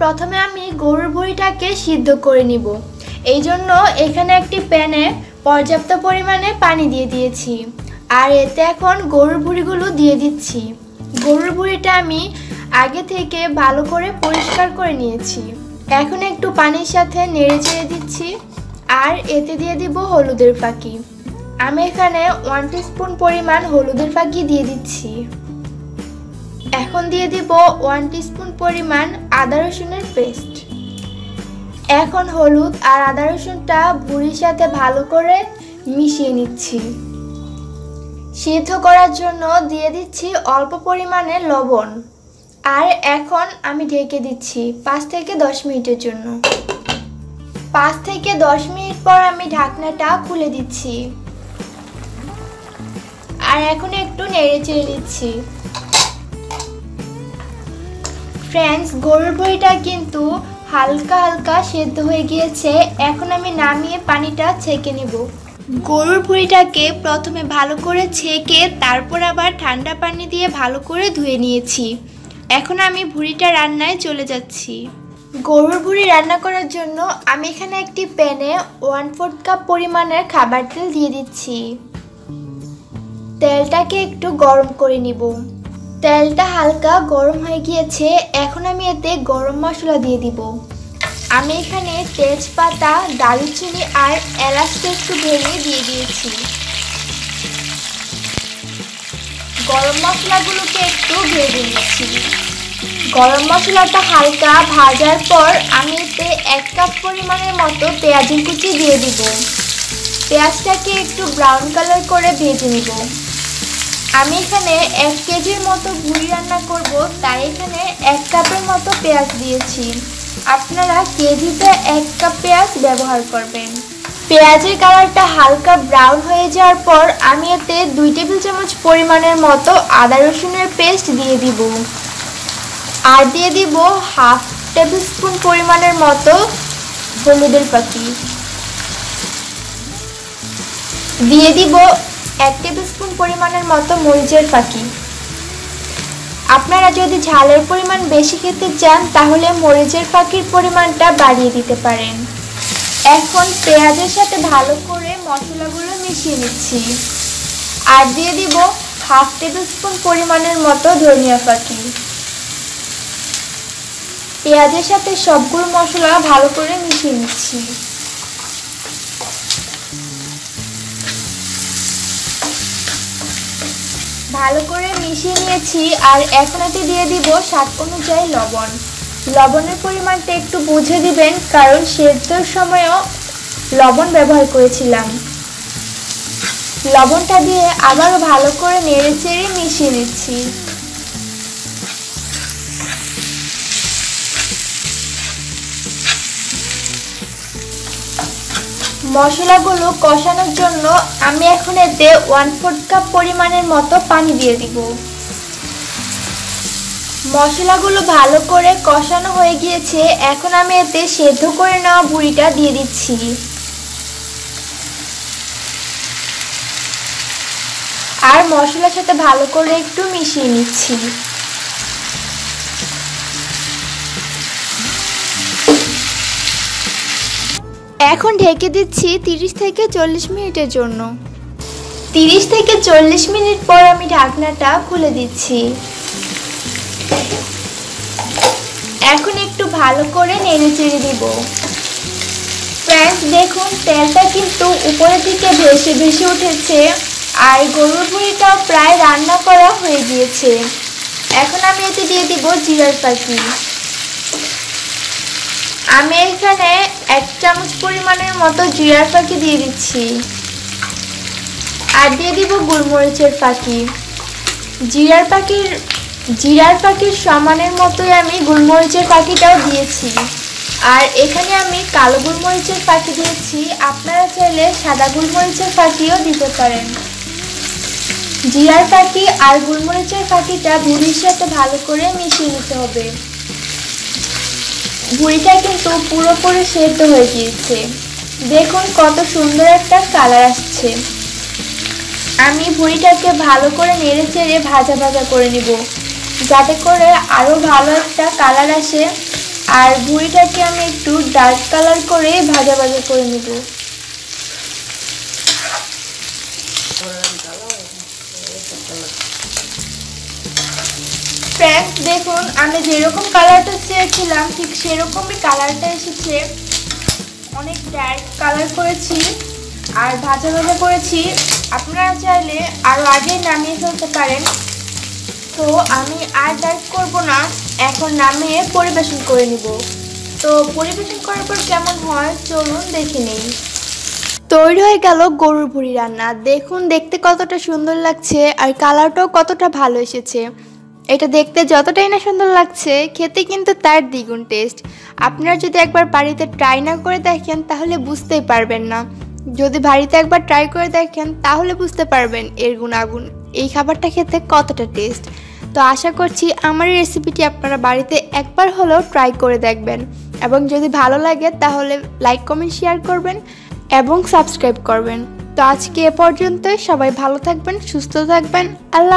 প্রথমে আমি গরুর ভুঁড়িটাকে সিদ্ধ করে নিব। এই জন্য এখানে একটি প্যানে পর্যাপ্ত পরিমাণে পানি দিয়ে দিয়েছি। আর এতে এখন গরুর ভুঁড়িগুলো দিয়ে দিচ্ছি। গরুর ভুঁড়িটা আমি আগে থেকে ভালো করে পরিষ্কার করে নিয়েছি। এখন একটু পানির সাথে নেড়ে চেড়ে দিচ্ছি। আর এতে দিয়ে দিব হলুদের ফাঁকি। আমি এখানে ওয়ান স্পুন পরিমাণ হলুদের ফাঁকি দিয়ে দিচ্ছি। এখন দিয়ে দিব ওয়ান স্পুন পরিমাণ আদা রসুনের পেস্ট এখন হলুদ আর আদা রসুনটা ভুড়ির সাথে ভালো করে মিশিয়ে নিচ্ছি। সিদ্ধ করার জন্য দিয়ে দিচ্ছি অল্প পরিমাণে লবণ। আর এখন আমি ঢেকে দিচ্ছি পাঁচ থেকে দশ মিনিটের জন্য। পাঁচ থেকে দশ মিনিট পর আমি ঢাকনাটা খুলে দিচ্ছি। আর এখন একটু নেড়ে চেড়ে নিচ্ছি। ফ্রেন্ডস গরুর বড়িটা কিন্তু হালকা হালকা সেদ্ধ হয়ে গিয়েছে। এখন আমি নামিয়ে পানিটা ছেঁকে নেব। গরুর ভুঁড়িটাকে প্রথমে ভালো করে ছেঁকে তারপর আবার ঠান্ডা পানি দিয়ে ভালো করে ধুয়ে নিয়েছি। এখন আমি ভুঁড়িটা রান্নায় চলে যাচ্ছি। গরুর ভুঁড়ি রান্না করার জন্য আমি এখানে একটি প্যানে ওয়ান ফোর্থ কাপ পরিমাণের খাবার তেল দিয়ে দিচ্ছি। তেলটাকে একটু গরম করে নিব। তেলটা হালকা গরম হয়ে গিয়েছে, এখন আমি এতে গরম মশলা দিয়ে দিব। আমি এখানে তেজপাতা, দারুচিনি আর এলাচটা একটু ভেঙে দিয়ে দিয়েছি। গরম মশলাগুলোকে একটু ভেজে নিচ্ছি। গরম মশলাটা হালকা ভাজার পর আমি এতে এক কাপ পরিমাণের মতো পেঁয়াজের কুচি দিয়ে দিব। পেঁয়াজটাকে একটু ব্রাউন কালার করে ভেজে নিব। আমি এখানে এক কেজির মতো ভুড়ি রান্না করব, তাই এখানে এক কাপের মতো পেঁয়াজ দিয়েছি। আপনারা কেজিতে এক কাপ পেঁয়াজ ব্যবহার করবেন। পেঁয়াজের কালারটা হালকা ব্রাউন হয়ে যাওয়ার পর আমি এতে দুই টেবিল চামচ পরিমাণের মতো আদা রসুনের পেস্ট দিয়ে দিব। আর দিয়ে দিব হাফ টেবিল স্পুন পরিমাণের মতো হলুদের পাখি দিয়ে দিব এক টেবিল স্পুন পরিমাণের মতো মরিচের ফাঁকি আপনারা যদি ঝালের পরিমাণ বেশি খেতে চান, তাহলে মরিচের ফাঁকির পরিমাণটা বাড়িয়ে দিতে পারেন। এখন পেঁয়াজের সাথে ভালো করে মশলাগুলো মিশিয়ে নিচ্ছি। আর দিয়ে দিব হাফ টেবিল স্পুন পরিমাণের মতো ধনিয়া ফাঁকি পেঁয়াজের সাথে সবগুলো মশলা ভালো করে মিশিয়ে নিচ্ছি। ভালো করে মিশিয়ে নিয়েছি আর এখন এতে দিয়ে দিব স্বাদ অনুযায়ী লবণ। লবণের পরিমাণটা একটু বুঝে দিবেন, কারণ সেদ্ধর সময়ও লবণ ব্যবহার করেছিলাম। লবণটা দিয়ে আবারও ভালো করে নেড়ে চেড়ে মিশিয়ে নিচ্ছি। মশলাগুলো কষানোর জন্য আমি এখন এতে ওয়ান ফোর্থ কাপ পরিমাণের মতো পানি দিয়ে দিব। মশলাগুলো ভালো করে কষানো হয়ে গিয়েছে, এখন আমি এতে সেদ্ধ করে নেওয়া বুড়িটা দিয়ে দিচ্ছি। আর মশলার সাথে ভালো করে একটু মিশিয়ে নিচ্ছি। এখন ঢেকে দিচ্ছি তিরিশ থেকে চল্লিশ মিনিটের জন্য। তিরিশ থেকে চল্লিশ মিনিট পর আমি ঢাকনাটা খুলে দিচ্ছি। এখন একটু ভালো করে নেড়ে চেড়ে দিব। ফ্রেন্ডস দেখুন, তেলটা কিন্তু উপরের দিকে ভেসে ভেসে উঠেছে আর গরুর বুড়িটাও প্রায় রান্না করা হয়ে গিয়েছে। এখন আমি এতে দিয়ে দিব জিরার পাখি আমি এখানে এক চামচ পরিমাণের মতো জিরার পাখি দিয়ে দিচ্ছি। আর দিয়ে দিব গোলমরিচের পাখি জিরার পাখির জিরার পাখির সমানের মতোই আমি গোলমরিচের পাখিটাও দিয়েছি। আর এখানে আমি কালো গোলমরিচের পাখি দিয়েছি। আপনারা চাইলে সাদা গোলমরিচের পাখিও দিতে পারেন। জিরার পাখি আর গোলমরিচের পাখিটা ভুড়ির সাথে ভালো করে মিশিয়ে নিতে হবে। ভুড়িটা কিন্তু পুরোপুরি সেদ্ধ হয়ে গিয়েছে। দেখুন কত সুন্দর একটা কালার আসছে। আমি ভুড়িটাকে ভালো করে নেড়ে চেড়ে ভাজা ভাজা করে নেব, যাতে করে আরও ভালো একটা কালার আসে। আর ভুড়িটাকে আমি একটু ডার্ক কালার করে ভাজা ভাজা করে নেব। ফ্রেন্ডস দেখুন, আমি যেরকম কালারটা চেয়েছিলাম, ঠিক সেরকমই কালারটা এসেছে। অনেক ডার্ক কালার করেছি আর ভাজা ভাজা করেছি। আপনারা চাইলে আরও আগে নামিয়ে ফেলতে পারেন। তো আমি আর ডার্ক করব না, এখন নামিয়ে পরিবেশন করে নিব। তো পরিবেশন করার পর কেমন হয়, চলুন দেখে নেই। তৈরি হয়ে গেল গরুর ভুড়ি রান্না। দেখুন, দেখতে কতটা সুন্দর লাগছে আর কালারটাও কতটা ভালো এসেছে। এটা দেখতে যতটাই না সুন্দর লাগছে, খেতে কিন্তু তার দ্বিগুণ টেস্ট আপনারা যদি একবার বাড়িতে ট্রাই না করে দেখেন, তাহলে বুঝতেই পারবেন না। যদি বাড়িতে একবার ট্রাই করে দেখেন, তাহলে বুঝতে পারবেন এর গুণাগুণ। এই খাবারটা খেতে কতটা টেস্ট তো আশা করছি আমার এই রেসিপিটি আপনারা বাড়িতে একবার হলেও ট্রাই করে দেখবেন। এবং যদি ভালো লাগে, তাহলে লাইক কমেন্ট শেয়ার করবেন এবং সাবস্ক্রাইব করবেন। তো আজকে এ পর্যন্তই। সবাই ভালো থাকবেন, সুস্থ থাকবেন। আল্লাহ